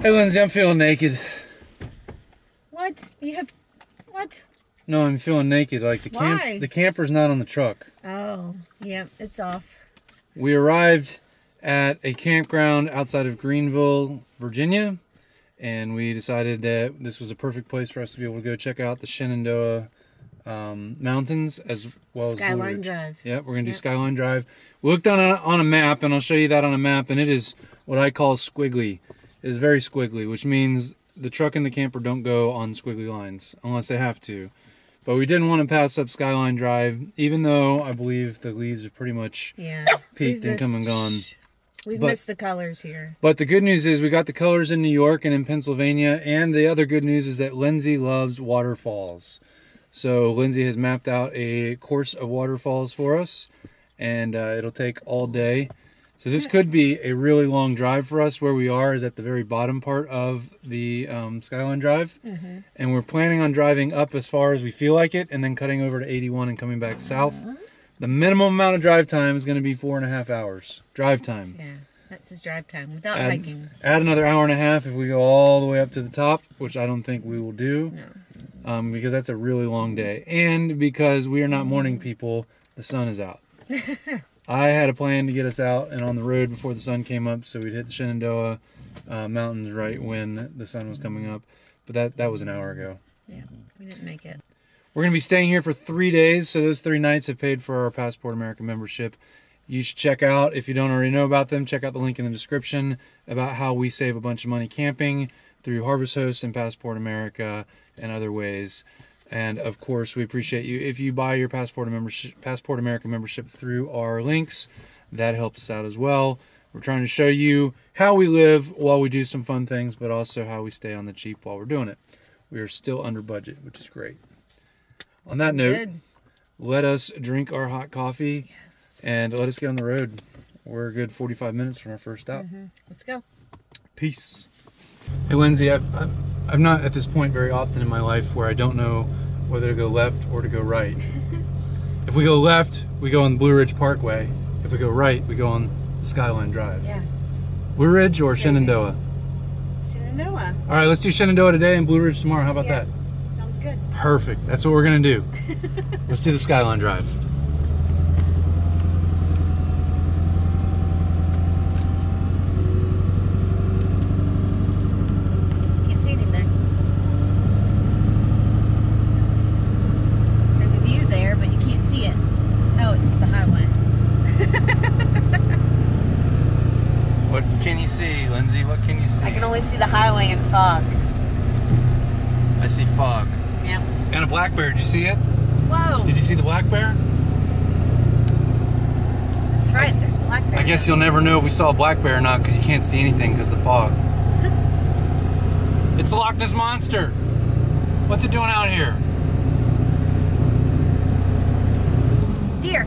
Hey, Lindsay, I'm feeling naked. What? You have what? No, I'm feeling naked. Like the Why? camp, the camper's not on the truck. Oh, yep, it's off. We arrived at a campground outside of Greenville, Virginia, and we decided that this was a perfect place for us to be able to go check out the Shenandoah um, Mountains as well as Blue Skyline Drive. Yep, we're gonna do Yep. Skyline Drive. We looked on a, on a map, and I'll show you that on a map, and it is what I call squiggly. Is very squiggly, which means the truck and the camper don't go on squiggly lines unless they have to. But we didn't want to pass up Skyline Drive, even though I believe the leaves are pretty much Yeah. peaked and come and gone. We've But- missed the colors here. But the good news is we got the colors in New York and in Pennsylvania, and the other good news is that Lindsay loves waterfalls. So Lindsay has mapped out a course of waterfalls for us, and uh, it'll take all day. So this could be a really long drive for us. Where we are is at the very bottom part of the um, Skyline Drive, Mm-hmm. and we're planning on driving up as far as we feel like it, and then cutting over to 81 and coming back south. The minimum amount of drive time is going to be four and a half hours drive time. Yeah, that's his drive time without Add- hiking. Add another hour and a half if we go all the way up to the top, which I don't think we will do, No. um, because that's a really long day, and because we are not morning people, the sun is out. I had a plan to get us out and on the road before the sun came up, so we'd hit the Shenandoah uh, Mountains right when the sun was coming up, but that that was an hour ago. Yeah, we didn't make it. We're going to be staying here for three days, so those three nights have paid for our Passport America membership. You should check out, if you don't already know about them, check out the link in the description about how we save a bunch of money camping through Harvest Host and Passport America and other ways. And of course, we appreciate you if you buy your Passport membership, Passport America membership through our links. That helps us out as well. We're trying to show you how we live while we do some fun things, but also how we stay on the cheap while we're doing it. We are still under budget, which is great. On that note, Good. let us drink our hot coffee Yes. and let us get on the road. We're a good 45 minutes from our first stop. Mm-hmm. Let's go. Peace. Hey, Lindsay, I've, I've, I'm not at this point very often in my life where I don't know whether to go left or to go right. if we go left, we go on Blue Ridge Parkway. If we go right, we go on the Skyline Drive. Yeah. Blue Ridge or. Shenandoah? Shenandoah. All right, let's do Shenandoah today and Blue Ridge tomorrow. How about Yeah. that? Sounds good. Perfect. That's what we're going to do. let's do the Skyline Drive. Can't see anything. There's a view there, but you can't see it. Oh, it's just the highway. What can you see, Lindsay? What can you see? I can only see the highway and fog. I see fog. Yep. And a black bear. Did you see it? Whoa. Did you see the black bear? That's right. There's black bears. I guess you'll never know if we saw a black bear or not because you can't see anything because of the fog. it's the Loch Ness Monster. What's it doing out here? Deer.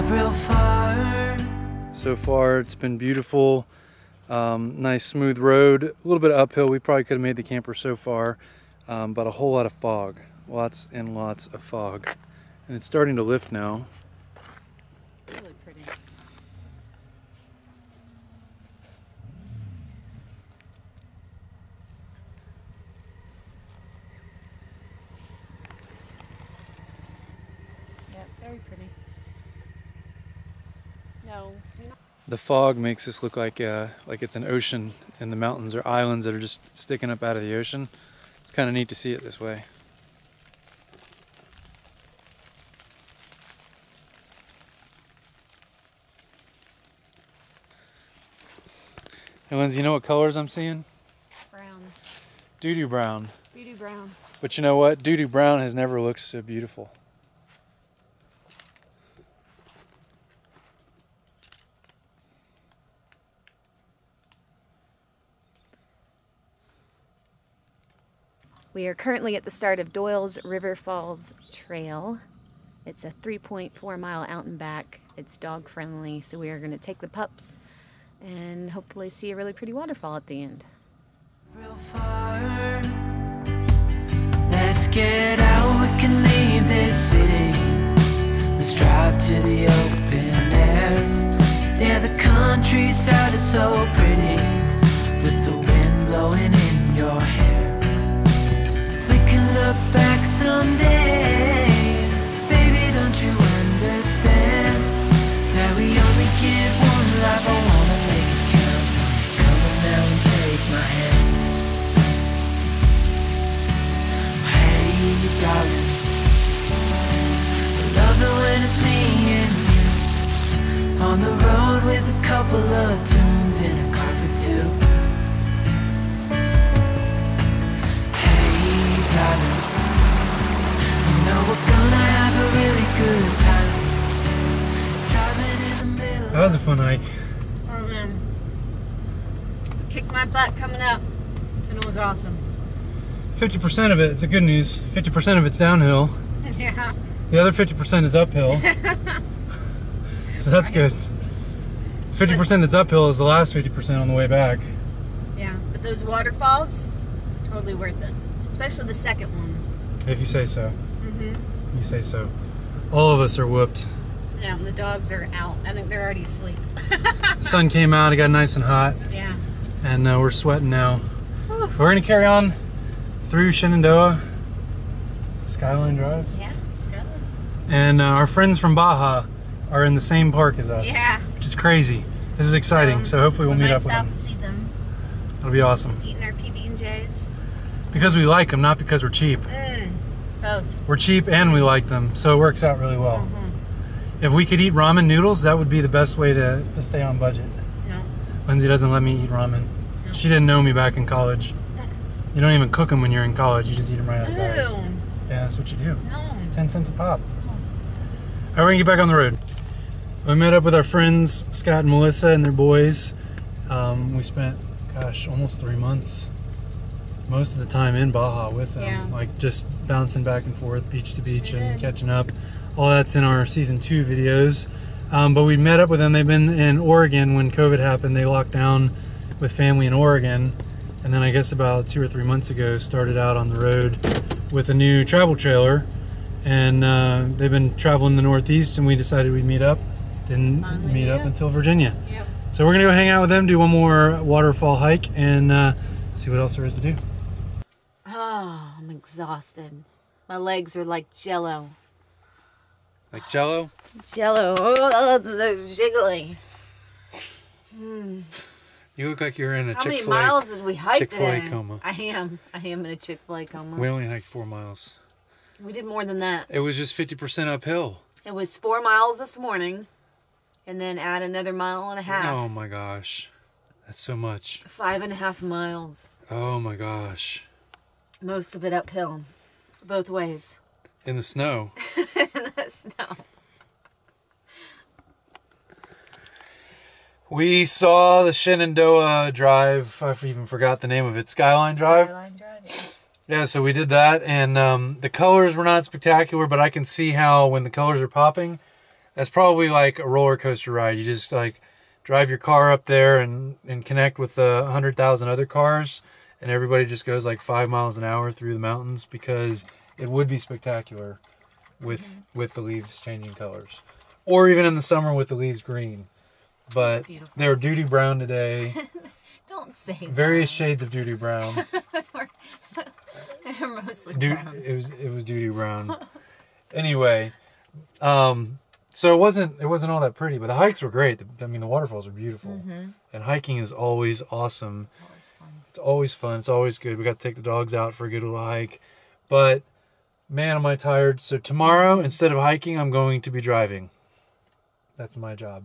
Drive real far. So far, it's been beautiful. Um, nice smooth road. A little bit of uphill. We probably could have made the camper so far, um, but a whole lot of fog. Lots and lots of fog. And it's starting to lift now. Really pretty. Yeah, very pretty. No. The fog makes this look like uh, like it's an ocean, and the mountains are islands that are just sticking up out of the ocean. It's kind of neat to see it this way. Hey Lindsay, you know what colors I'm seeing? brown. Doo-doo brown. Beauty brown. But you know what? Doo-doo brown has never looked so beautiful. We are currently at the start of Doyle's River Falls Trail. It's a 3.4 mile out and back. It's dog friendly, so we are going to take the pups and hopefully see a really pretty waterfall at the end. Let's get out, we can leave this city. Let's drive to the open air. Yeah, the countryside is so pretty someday. Awesome. 50% of it, it's a good news. 50% of it's downhill. Yeah. The other 50% is uphill. so that's good. 50% that's uphill is the last 50% on the way back. Yeah. But those waterfalls, totally worth it. Especially the second one. If you say so. Mm-hmm. You say so. All of us are whooped. Yeah, and the dogs are out. I think they're already asleep. The sun came out, it got nice and hot, Yeah. and uh, we're sweating now. We're gonna carry on through Shenandoah, Skyline Drive, Yeah, Scotland. and uh, our friends from Baja are in the same park as us. Yeah. Which is crazy. This is exciting. So, hopefully we'll we meet up with stop them. and see them It'll be awesome. eating our PB and J's. Because we like them, not because we're cheap. Mm, both. We're cheap and we like them, so it works out really well. Mhm. If we could eat ramen noodles, that would be the best way to, to stay on budget. No. Lindsay doesn't let me eat ramen. She didn't know me back in college. You don't even cook them when you're in college. You just eat them right out of the bag. Ew. Yeah, that's what you do. No. 10 cents a pop. All right, we're gonna get back on the road. We met up with our friends, Scott and Melissa and their boys. Um, we spent, gosh, almost three months, most of the time in Baja with them. Yeah. Like just bouncing back and forth, beach to beach, and did. catching up. All that's in our season two videos. Um, but we met up with them. They've been in Oregon when COVID happened. They locked down with family in Oregon. And then I guess about two or three months ago, started out on the road with a new travel trailer. And uh, they've been traveling the Northeast, and we decided we'd meet up. Didn't Finally meet meet up up. until Virginia. Yep. So we're gonna go hang out with them, do one more waterfall hike, and uh, see what else there is to do. Oh, I'm exhausted. My legs are like jello. Like Jello. Jello. Oh, they're jiggly. You look like you're in a How many Chick-fil-A. many miles did we hike Chick-fil-A today? coma. I am. I am in a Chick Fil A coma. We only hiked four miles. we did more than that. It was just 50% uphill. It was four miles this morning, and then add another mile and a half. Oh my gosh. That's so much. Five and a half miles. Oh my gosh. Most of it uphill, both ways. In the snow. in the snow. We saw the Shenandoah Drive. I even forgot the name of it. Skyline Drive. Skyline Drive. yeah. Yeah, so we did that, and um, the colors were not spectacular, but I can see how when the colors are popping, that's probably like a roller coaster ride. You just like drive your car up there and, and connect with a hundred thousand other cars, and everybody just goes like five miles an hour through the mountains because it would be spectacular with with the leaves changing colors, or even in the summer with the leaves green. But they're duty brown today, Don't say various shades of duty brown. They're mostly Dude, brown. it was it was duty brown. anyway, um, so it wasn't it wasn't all that pretty, but the hikes were great. I mean, the waterfalls are beautiful, Mm-hmm. and hiking is always awesome. It's always fun. It's always fun. It's always good. We got to take the dogs out for a good little hike, but man, am I tired. So tomorrow, instead of hiking, I'm going to be driving. That's my job.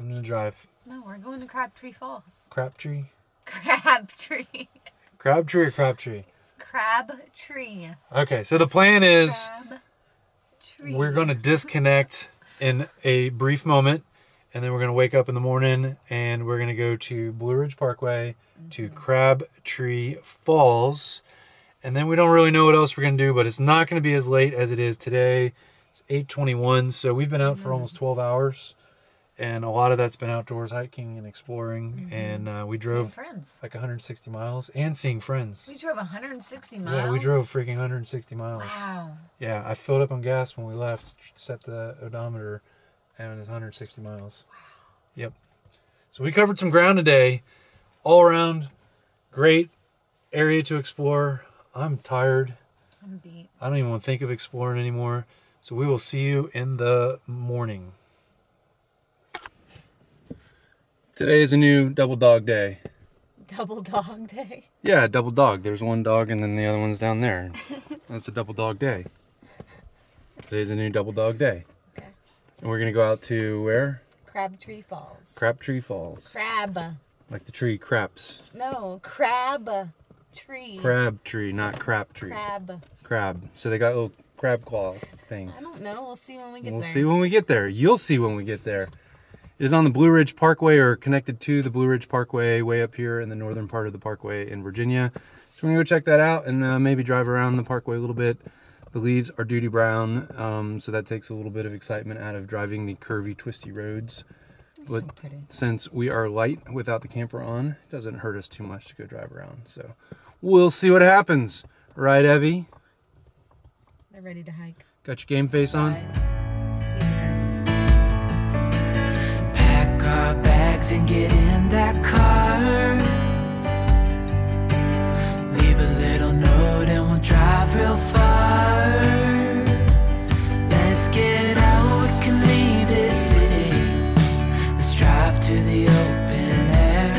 I'm gonna drive No, we're going to Crabtree Falls. Crabtree. Crabtree. Crabtree or Crabtree? Crabtree. Okay, so the plan is we're going to disconnect in a brief moment, and then we're going to wake up in the morning and we're going to go to Blue Ridge Parkway to mm-hmm. Crabtree Falls. And then we don't really know what else we're going to do, but it's not going to be as late as it is today. It's 8:21, so we've been out for mm-hmm. almost 12 hours, and a lot of that's been outdoors hiking and exploring. And uh, we drove friends. like 160 miles and seeing friends. We drove 160 miles. Yeah, we drove freaking 160 miles. Wow. Yeah, I filled up on gas when we left, set the odometer, and it's 160 miles. Wow. Yep. So we covered some ground today, all around, great area to explore. I'm tired. I'm beat. I don't even want to think of exploring anymore. So we will see you in the morning. Today is a new double dog day. Double dog day. Yeah, double dog. There's one dog and then the other one's down there. That's a double dog day. Today's a new double dog day. Okay. And we're gonna go out to where? Crabtree Falls. Crabtree Falls. Crab. Like the tree craps. No, crab tree. Crab tree, not crap tree. Crab. Crab. So they got little crab claw things. I don't know. We'll see when we get there. We'll see when we get there. You'll see when we get there. It is on the Blue Ridge Parkway or connected to the Blue Ridge Parkway way up here in the northern part of the parkway in Virginia. So we're going to go check that out and uh, maybe drive around the parkway a little bit. The leaves are duty brown, um, so that takes a little bit of excitement out of driving the curvy, twisty roads. It's so But pretty. since we are light without the camper on, it doesn't hurt us too much to go drive around. So we'll see what happens. Right, Evie? They're ready to hike. Got your game face on? Bags and get in that car. Leave a little note and we'll drive real far. Let's get out, we can leave this city. Let's drive to the open air.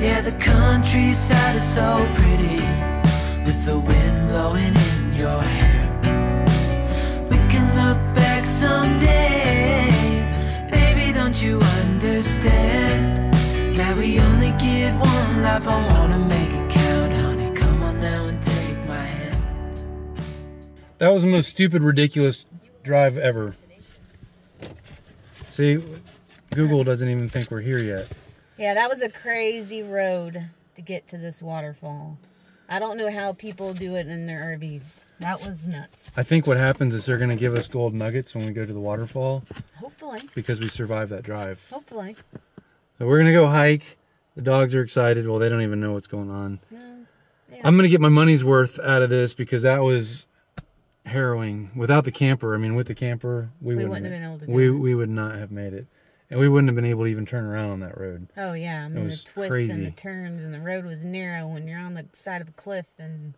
Yeah, the countryside is so pretty with the wind blowing in your hair. Get one life. I wanna make it count, honey. Come on now and take my hand. That was the most stupid, ridiculous drive ever. See, Google doesn't even think we're here yet. Yeah, that was a crazy road to get to this waterfall. I don't know how people do it in their RVs. That was nuts. I think what happens is they're going to give us gold nuggets when we go to the waterfall Hopefully. because we survived that drive. Hopefully. So we're going to go hike. The dogs are excited. Well, they don't even know what's going on. Mm, yeah. I'm going to get my money's worth out of this because that was harrowing. Without the camper, I mean, with the camper, we, We wouldn't, have been able to do we, it. we would not have made it. And we wouldn't have been able to even turn around on that road. Oh yeah, I mean it was the twists crazy. and the turns and the road was narrow when you're on the side of a cliff and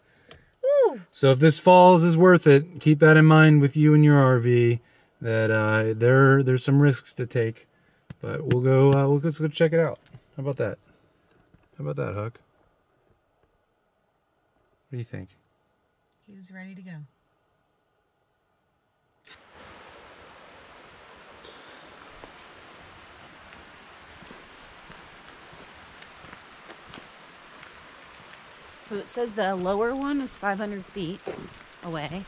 Woo! So if this falls is worth it, keep that in mind with you and your RV. That uh, there there's some risks to take, but we'll go uh, we'll let's go check it out. How about that? How about that, Huck? What do you think? he was ready to go. So it says the lower one is 500 feet away,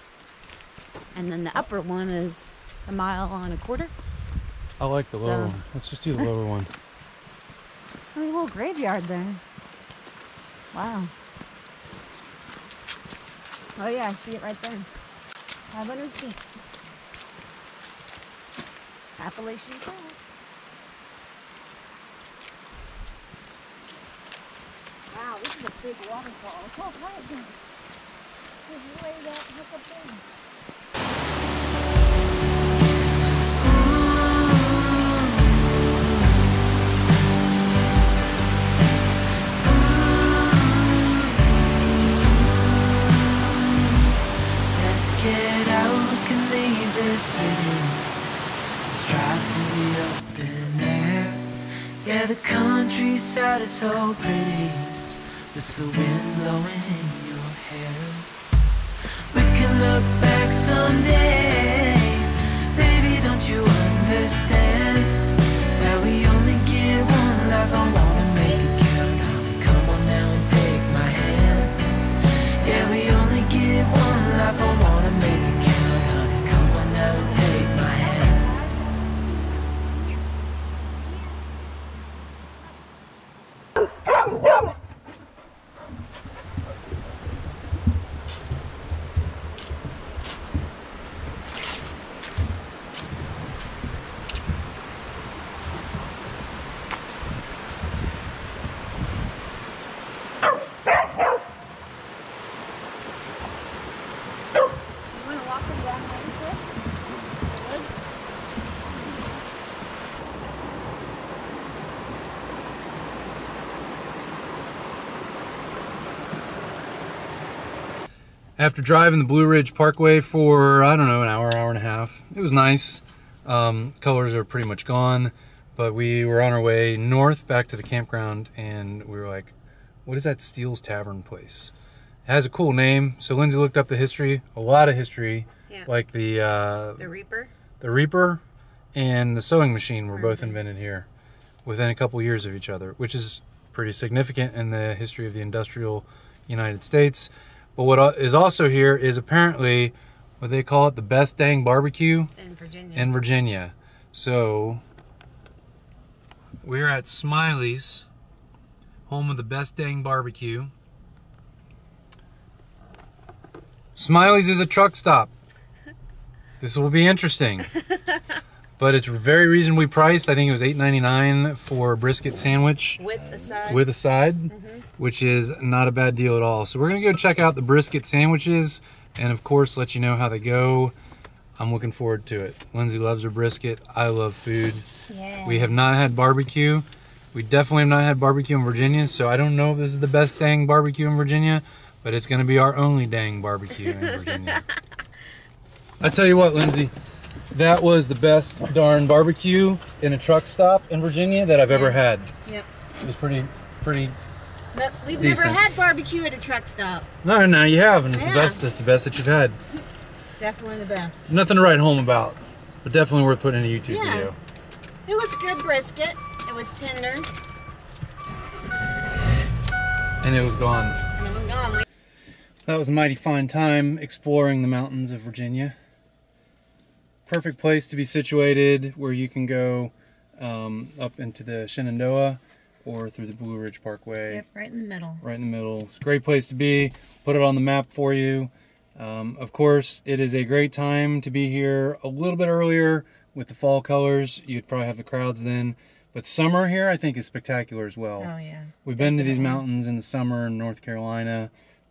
and then the upper one is a mile and a quarter. I like the lower one. Let's just do the lower one. A graveyard there. Wow. Oh yeah, I see it right there. 500 feet. Appalachian Trail. Wow, this is a big waterfall. Oh my goodness. There's way that is so pretty with the wind blowing in your hair. We can look back someday. After driving the Blue Ridge Parkway for, I don't know, an hour, hour and a half, it was nice. Um, colors are pretty much gone, but we were on our way north back to the campground and we were like, what is that Steele's Tavern place? It has a cool name. So Lindsay looked up the history, a lot of history, Yeah. like the, uh, The Reaper. the Reaper and the sewing machine were both invented here within a couple years of each other, which is pretty significant in the history of the industrial United States. But what uh, also here is apparently what they call it the best dang barbecue In Virginia. in Virginia. So we're at Smiley's, home of the best dang barbecue. Smiley's is a truck stop. This will be interesting. but it's very reasonably priced. I think it was $8.99 for a brisket sandwich with the side. with a side, mm-hmm. which is not a bad deal at all. So we're gonna go check out the brisket sandwiches and of course let you know how they go. I'm looking forward to it. Lindsay loves her brisket. I love food. yeah. We have not had barbecue. We definitely have not had barbecue in Virginia, so I don't know if this is the best dang barbecue in Virginia, but it's gonna be our only dang barbecue in Virginia. I tell you what, Lindsay, that was the best darn barbecue in a truck stop in Virginia that I've ever had. Yep. It was pretty, pretty No, we've Decent. never had barbecue at a truck stop. No, no, you have, and it's Yeah. the best. That's the best that you've had. Definitely the best. Nothing to write home about, but definitely worth putting in a YouTube Yeah. video. It was good brisket. It was tender. And it was gone. And it was gone. That was a mighty fine time exploring the mountains of Virginia. Perfect place to be situated where you can go um, up into the Shenandoah or through the Blue Ridge Parkway. Yep, right in the middle. right in the middle. It's a great place to be. Put it on the map for you. Um, of course, it is a great time to be here a little bit earlier with the fall colors. You'd probably have the crowds then. But summer here, I think, is spectacular as well. Oh yeah. We've been to these mountains in the summer in North Carolina,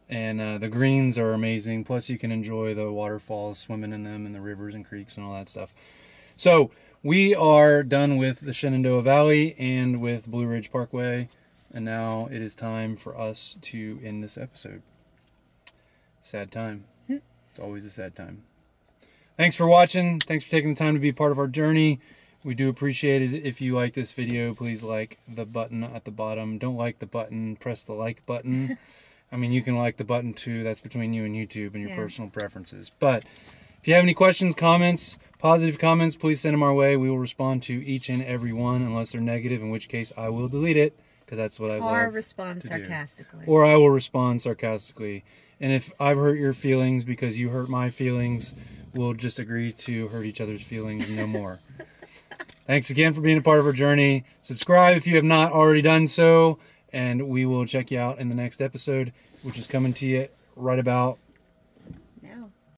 and uh, the greens are amazing. Plus, you can enjoy the waterfalls, swimming in them, and the rivers and creeks and all that stuff. So, we are done with the Shenandoah Valley and with Blue Ridge Parkway, and now it is time for us to end this episode. Sad time. It's always a sad time. Thanks for watching. Thanks for taking the time to be part of our journey. We do appreciate it. If you like this video, please like the button at the bottom. Don't like the button, press the like button. I mean, you can like the button too. That's between you and YouTube and your Yeah. personal preferences. But if you have any questions, comments, positive comments, please send them our way. We will respond to each and every one unless they're negative, in which case I will delete it because that's what I Or love. respond to do. sarcastically. Or I will respond sarcastically. And if I've hurt your feelings because you hurt my feelings, we'll just agree to hurt each other's feelings no more. Thanks again for being a part of our journey. Subscribe if you have not already done so, and we will check you out in the next episode, which is coming to you right about